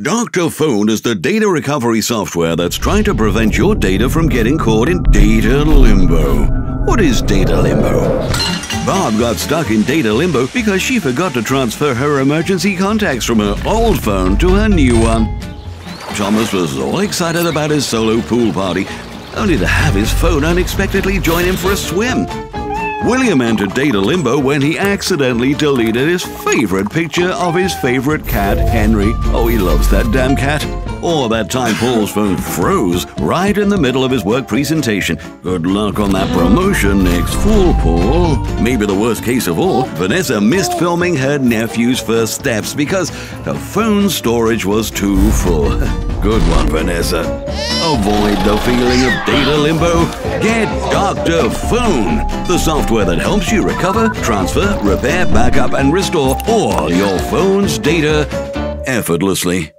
Dr.Fone is the data recovery software that's trying to prevent your data from getting caught in data limbo. What is data limbo? Bob got stuck in data limbo because she forgot to transfer her emergency contacts from her old phone to her new one. Thomas was all excited about his solo pool party, only to have his phone unexpectedly join him for a swim. William entered data limbo when he accidentally deleted his favorite picture of his favorite cat, Henry. Oh, he loves that damn cat. Or that time Paul's phone froze right in the middle of his work presentation. Good luck on that promotion next fall, Paul. Maybe the worst case of all, Vanessa missed filming her nephew's first steps because her phone storage was too full. Good one, Vanessa. Avoid the feeling of data limbo. Get Dr.Fone, the software that helps you recover, transfer, repair, backup, and restore all your phone's data effortlessly.